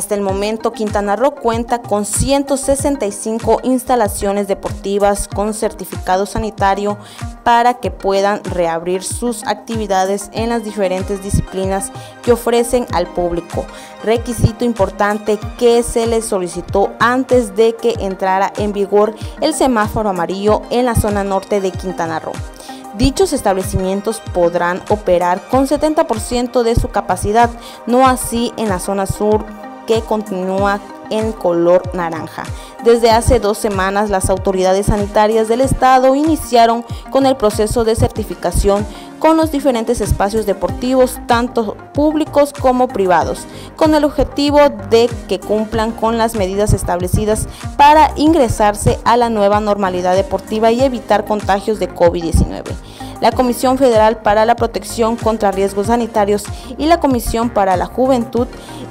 Hasta el momento, Quintana Roo cuenta con 165 instalaciones deportivas con certificado sanitario para que puedan reabrir sus actividades en las diferentes disciplinas que ofrecen al público. Requisito importante que se les solicitó antes de que entrara en vigor el semáforo amarillo en la zona norte de Quintana Roo. Dichos establecimientos podrán operar con 70% de su capacidad, no así en la zona sur que continúa en color naranja. Desde hace dos semanas las autoridades sanitarias del estado iniciaron con el proceso de certificación con los diferentes espacios deportivos, tanto públicos como privados, con el objetivo de que cumplan con las medidas establecidas para ingresarse a la nueva normalidad deportiva y evitar contagios de COVID-19 la Comisión Federal para la Protección contra Riesgos Sanitarios y la Comisión para la Juventud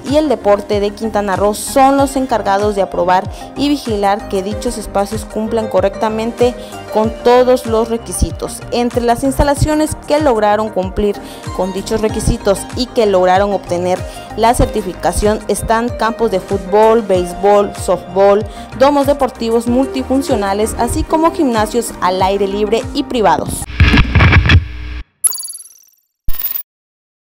y el Deporte de Quintana Roo son los encargados de aprobar y vigilar que dichos espacios cumplan correctamente con todos los requisitos. Entre las instalaciones que lograron cumplir con dichos requisitos y que lograron obtener la certificación están campos de fútbol, béisbol, softball, domos deportivos multifuncionales, así como gimnasios al aire libre y privados.